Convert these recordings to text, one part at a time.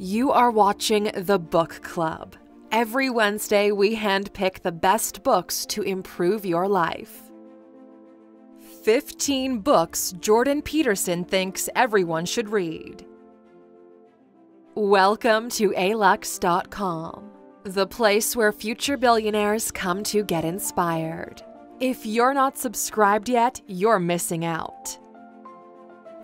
You are watching The Book Club. Every Wednesday, we handpick the best books to improve your life. 15 books Jordan Peterson thinks everyone should read. Welcome to alux.com, the place where future billionaires come to get inspired. If you're not subscribed yet, you're missing out.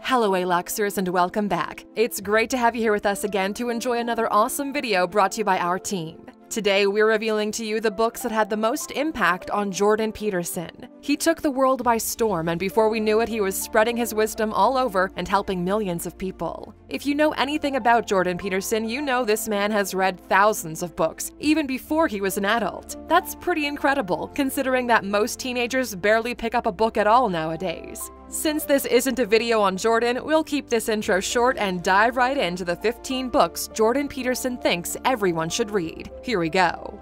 Hello, Aluxers, and welcome back. It's great to have you here with us again to enjoy another awesome video brought to you by our team. Today, we're revealing to you the books that had the most impact on Jordan Peterson. He took the world by storm, and before we knew it, he was spreading his wisdom all over and helping millions of people. If you know anything about Jordan Peterson, you know this man has read thousands of books, even before he was an adult. That's pretty incredible, considering that most teenagers barely pick up a book at all nowadays. Since this isn't a video on Jordan, we'll keep this intro short and dive right into the 15 books Jordan Peterson thinks everyone should read. Here we go.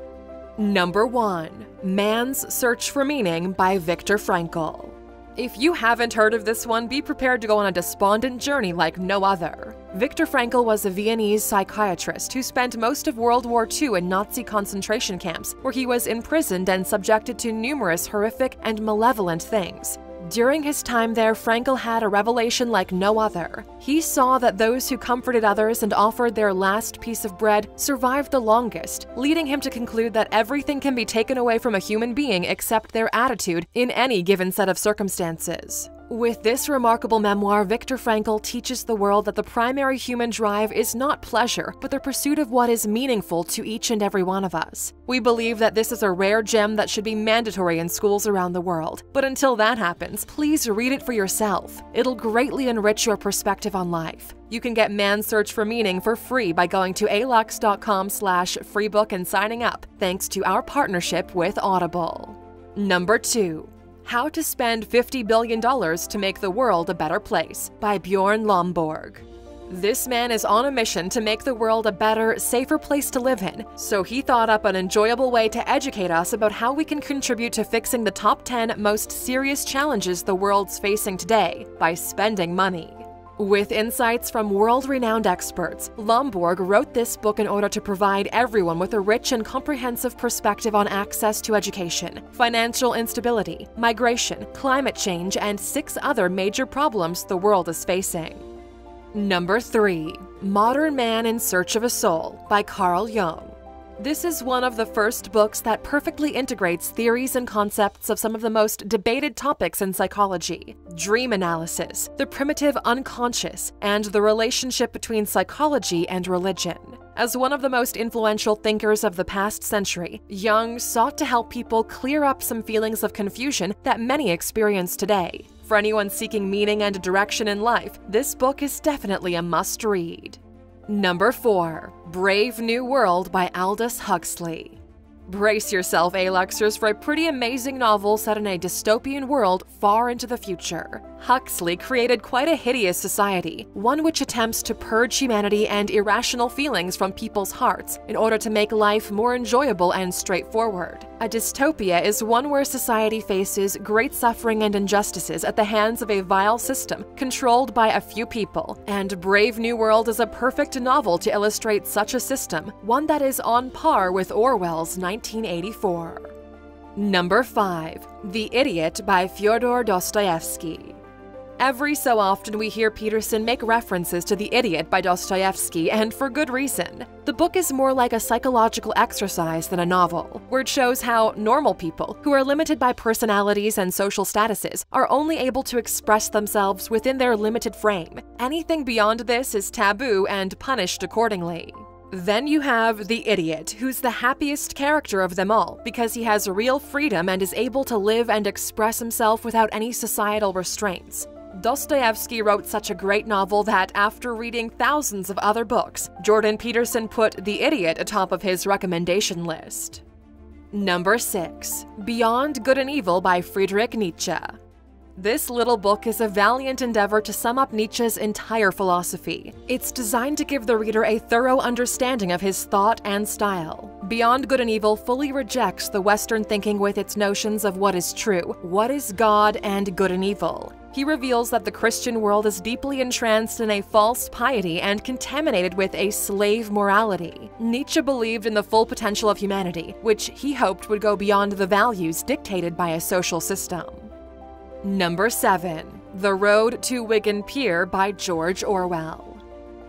Number 1 Man's Search for Meaning by Viktor Frankl. If you haven't heard of this one, be prepared to go on a despondent journey like no other. Viktor Frankl was a Viennese psychiatrist who spent most of World War II in Nazi concentration camps, where he was imprisoned and subjected to numerous horrific and malevolent things. During his time there, Frankl had a revelation like no other. He saw that those who comforted others and offered their last piece of bread survived the longest, leading him to conclude that everything can be taken away from a human being except their attitude in any given set of circumstances. With this remarkable memoir, Viktor Frankl teaches the world that the primary human drive is not pleasure, but the pursuit of what is meaningful to each and every one of us. We believe that this is a rare gem that should be mandatory in schools around the world. But until that happens, please read it for yourself. It'll greatly enrich your perspective on life. You can get Man's Search for Meaning for free by going to alux.com slash freebook and signing up, thanks to our partnership with Audible. Number 2. How to Spend $50 Billion to Make the World a Better Place by Bjorn Lomborg. This man is on a mission to make the world a better, safer place to live in, so he thought up an enjoyable way to educate us about how we can contribute to fixing the top 10 most serious challenges the world's facing today by spending money. With insights from world renowned experts, Lomborg wrote this book in order to provide everyone with a rich and comprehensive perspective on access to education, financial instability, migration, climate change, and six other major problems the world is facing. Number 3 Modern Man in Search of a Soul by Carl Jung. This is one of the first books that perfectly integrates theories and concepts of some of the most debated topics in psychology dream analysis, the primitive unconscious, and the relationship between psychology and religion. As one of the most influential thinkers of the past century, Jung sought to help people clear up some feelings of confusion that many experience today. For anyone seeking meaning and direction in life, this book is definitely a must read. Number 4 Brave New World by Aldous Huxley. Brace yourself, Aluxers, for a pretty amazing novel set in a dystopian world far into the future. Huxley created quite a hideous society, one which attempts to purge humanity and irrational feelings from people's hearts in order to make life more enjoyable and straightforward. A dystopia is one where society faces great suffering and injustices at the hands of a vile system controlled by a few people, and Brave New World is a perfect novel to illustrate such a system, one that is on par with Orwell's 1984. Number 5 The Idiot by Fyodor Dostoevsky. Every so often, we hear Peterson make references to The Idiot by Dostoevsky, and for good reason. The book is more like a psychological exercise than a novel, where it shows how normal people, who are limited by personalities and social statuses, are only able to express themselves within their limited frame. Anything beyond this is taboo and punished accordingly. Then you have the idiot, who's the happiest character of them all because he has real freedom and is able to live and express himself without any societal restraints. Dostoevsky wrote such a great novel that, after reading thousands of other books, Jordan Peterson put The Idiot atop of his recommendation list. Number 6 Beyond Good and Evil by Friedrich Nietzsche. This little book is a valiant endeavor to sum up Nietzsche's entire philosophy. It's designed to give the reader a thorough understanding of his thought and style. Beyond Good and Evil fully rejects the Western thinking with its notions of what is true, what is God, and good and evil. He reveals that the Christian world is deeply entranced in a false piety and contaminated with a slave morality. Nietzsche believed in the full potential of humanity, which he hoped would go beyond the values dictated by a social system. Number 7. The Road to Wigan Pier by George Orwell.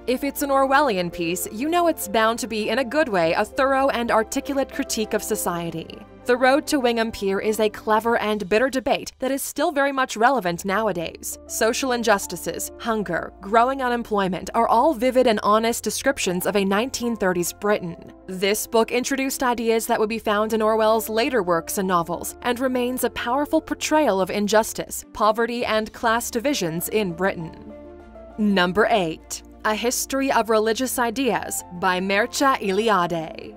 If it's an Orwellian piece, you know it's bound to be, in a good way, a thorough and articulate critique of society. The road to Wigan Pier is a clever and bitter debate that is still very much relevant nowadays. Social injustices, hunger, growing unemployment are all vivid and honest descriptions of a 1930s Britain. This book introduced ideas that would be found in Orwell's later works and novels, and remains a powerful portrayal of injustice, poverty, and class divisions in Britain. Number 8. A History of Religious Ideas by Mircea Eliade.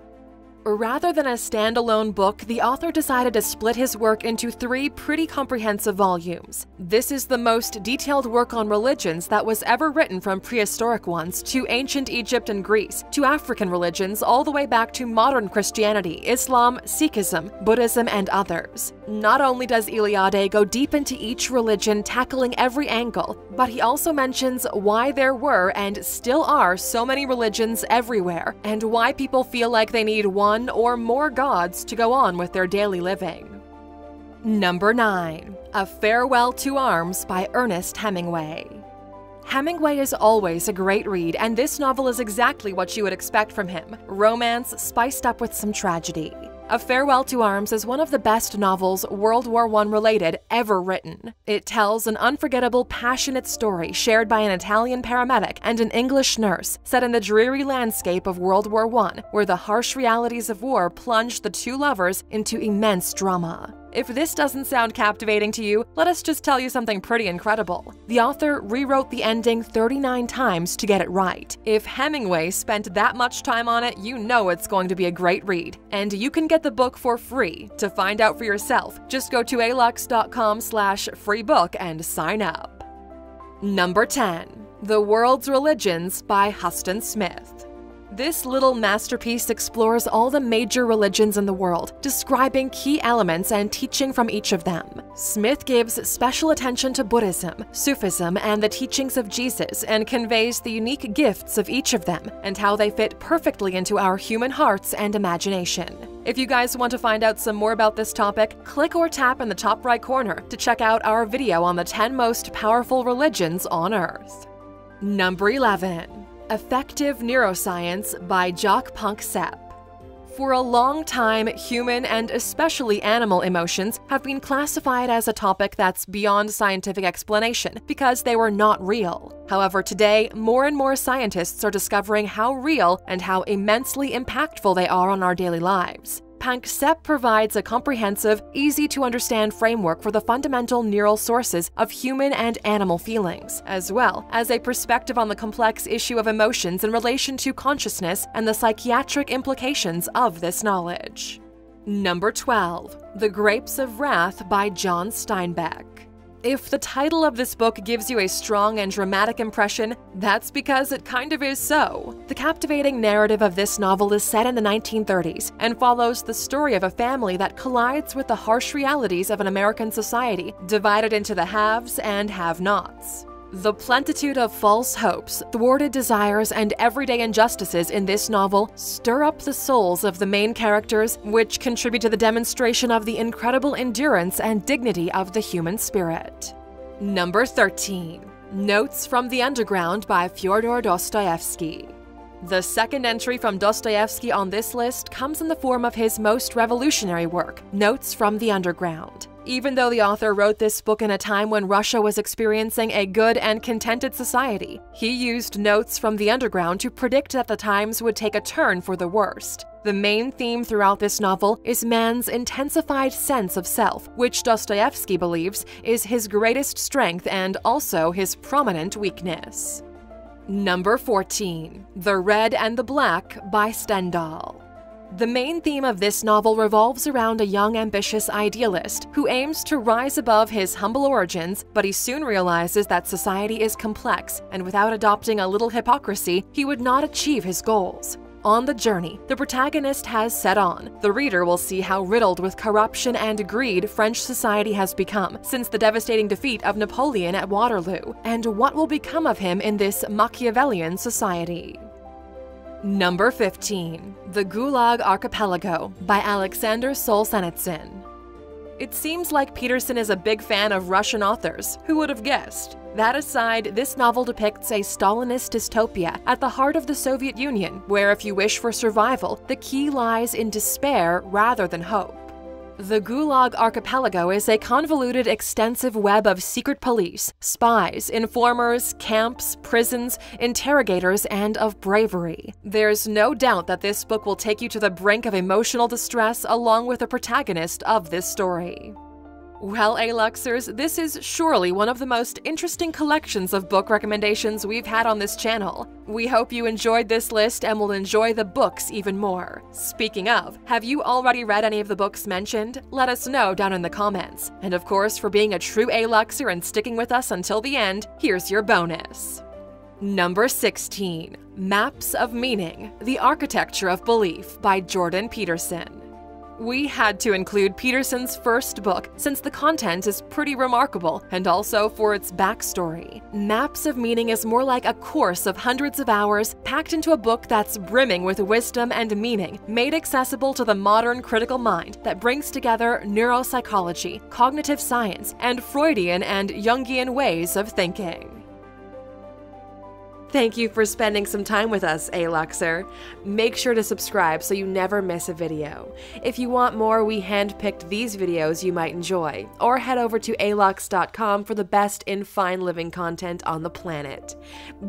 Rather than a standalone book, the author decided to split his work into three pretty comprehensive volumes. This is the most detailed work on religions that was ever written from prehistoric ones to ancient Egypt and Greece, to African religions, all the way back to modern Christianity, Islam, Sikhism, Buddhism, and others. Not only does Eliade go deep into each religion, tackling every angle, but he also mentions why there were and still are so many religions everywhere, and why people feel like they need one one or more gods to go on with their daily living. Number 9. A Farewell to Arms by Ernest Hemingway. Hemingway is always a great read, and this novel is exactly what you would expect from him romance spiced up with some tragedy. A Farewell to Arms is one of the best novels, World War I related, ever written. It tells an unforgettable, passionate story shared by an Italian paramedic and an English nurse, set in the dreary landscape of World War I, where the harsh realities of war plunged the two lovers into immense drama. If this doesn't sound captivating to you, let us just tell you something pretty incredible. The author rewrote the ending 39 times to get it right. If Hemingway spent that much time on it, you know it's going to be a great read. And you can get the book for free. To find out for yourself, just go to alux.com slash free book and sign up. Number 10. The World's Religions by Huston Smith. This little masterpiece explores all the major religions in the world, describing key elements and teaching from each of them. Smith gives special attention to Buddhism, Sufism, and the teachings of Jesus, and conveys the unique gifts of each of them and how they fit perfectly into our human hearts and imagination. If you guys want to find out some more about this topic, click or tap in the top right corner to check out our video on the 10 most powerful religions on Earth. Number 11. Affective Neuroscience by Jaak Panksepp. For a long time, human and especially animal emotions have been classified as a topic that's beyond scientific explanation because they were not real. However, today, more and more scientists are discovering how real and how immensely impactful they are on our daily lives. Panksepp provides a comprehensive, easy to understand framework for the fundamental neural sources of human and animal feelings, as well as a perspective on the complex issue of emotions in relation to consciousness and the psychiatric implications of this knowledge. Number 12 The Grapes of Wrath by John Steinbeck. If the title of this book gives you a strong and dramatic impression, that's because it kind of is so. The captivating narrative of this novel is set in the 1930s and follows the story of a family that collides with the harsh realities of an American society divided into the haves and have nots. The plentitude of false hopes, thwarted desires, and everyday injustices in this novel stir up the souls of the main characters, which contribute to the demonstration of the incredible endurance and dignity of the human spirit. Number 13 Notes from the Underground by Fyodor Dostoevsky. The second entry from Dostoevsky on this list comes in the form of his most revolutionary work, Notes from the Underground. Even though the author wrote this book in a time when Russia was experiencing a good and contented society, he used notes from the underground to predict that the times would take a turn for the worst. The main theme throughout this novel is man's intensified sense of self, which Dostoevsky believes is his greatest strength and also his prominent weakness. Number 14 The Red and the Black by Stendhal. The main theme of this novel revolves around a young, ambitious idealist who aims to rise above his humble origins, but he soon realizes that society is complex, and without adopting a little hypocrisy, he would not achieve his goals. On the journey the protagonist has set on, the reader will see how riddled with corruption and greed French society has become since the devastating defeat of Napoleon at Waterloo, and what will become of him in this Machiavellian society. Number 15 The Gulag Archipelago by Alexander Solzhenitsyn. It seems like Peterson is a big fan of Russian authors. Who would have guessed? That aside, this novel depicts a Stalinist dystopia at the heart of the Soviet Union, where if you wish for survival, the key lies in despair rather than hope. The Gulag Archipelago is a convoluted, extensive web of secret police, spies, informers, camps, prisons, interrogators, and of bravery. There's no doubt that this book will take you to the brink of emotional distress along with the protagonist of this story. Well, Aluxers, this is surely one of the most interesting collections of book recommendations we've had on this channel. We hope you enjoyed this list and will enjoy the books even more. Speaking of, have you already read any of the books mentioned? Let us know down in the comments. And of course, for being a true Aluxer and sticking with us until the end, here's your bonus. Number 16 Maps of Meaning The Architecture of Belief by Jordan Peterson. We had to include Peterson's first book since the content is pretty remarkable and also for its backstory. Maps of Meaning is more like a course of hundreds of hours packed into a book that's brimming with wisdom and meaning, made accessible to the modern critical mind that brings together neuropsychology, cognitive science, and Freudian and Jungian ways of thinking. Thank you for spending some time with us, Aluxer. Make sure to subscribe so you never miss a video. If you want more, we handpicked these videos you might enjoy, or head over to alux.com for the best in fine living content on the planet.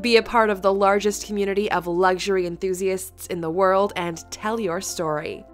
Be a part of the largest community of luxury enthusiasts in the world and tell your story.